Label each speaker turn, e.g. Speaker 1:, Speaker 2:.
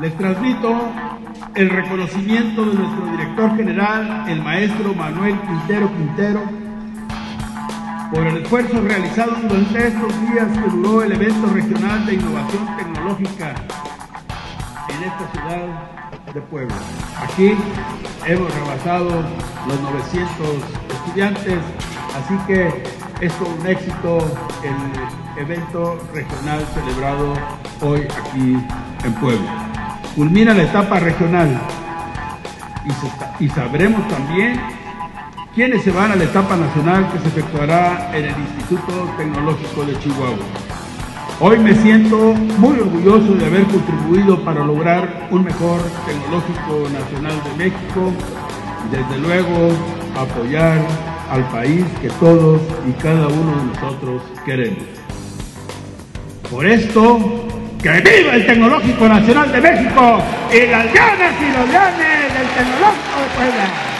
Speaker 1: Les transmito el reconocimiento de nuestro director general, el maestro Manuel Quintero Quintero, por el esfuerzo realizado durante estos días que duró el evento regional de innovación tecnológica en esta ciudad de Puebla. Aquí hemos rebasado los 900 estudiantes, así que es un éxito el evento regional celebrado hoy aquí en Puebla. Culmina la etapa regional y, sabremos también quiénes se van a la etapa nacional que se efectuará en el Instituto Tecnológico de Chihuahua. Hoy me siento muy orgulloso de haber contribuido para lograr un mejor tecnológico nacional de México y desde luego apoyar al país que todos y cada uno de nosotros queremos. Por esto, ¡que viva el Tecnológico Nacional de México y las ganas y los ganes del Tecnológico de Puebla!